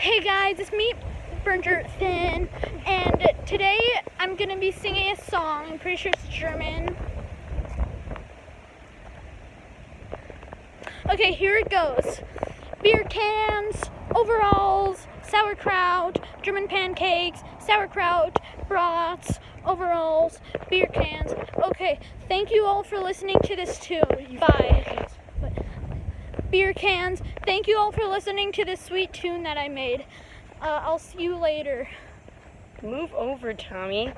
Hey guys, it's me, Finn, and today I'm gonna be singing a song. I'm pretty sure it's German. Okay, here it goes. Beer cans, overalls, sauerkraut, German pancakes, sauerkraut, brats, overalls, beer cans. Okay, thank you all for listening to this tune. Bye. Beer cans. Thank you all for listening to this sweet tune that I made. Uh, I'll see you later. Move over, Tommy.